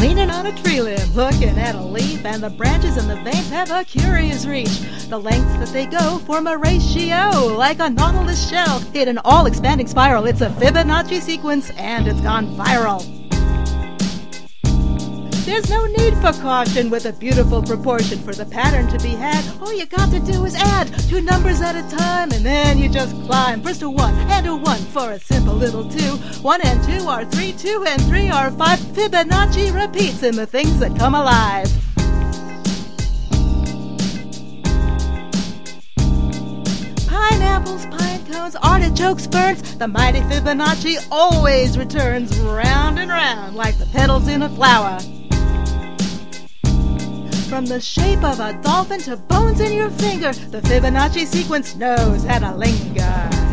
hanging on a tree limb, looking at a leaf, and the branches and the veins have a curious reach. The lengths that they go form a ratio, like a nautilus shell, in an all expanding spiral. It's a Fibonacci sequence, and it's gone viral. There's no need for caution with a beautiful proportion for the pattern to be had. All you got to do is add two numbers at a time, and then you just climb. First a one and a one for a simple little two. One and two are three, two and three are five. Fibonacci repeats in the things that come alive. Pineapples, pine cones, artichokes, ferns. The mighty Fibonacci always returns round and round like the petals in a flower. From the shape of a dolphin to bones in your finger, the Fibonacci sequence knows how to linger.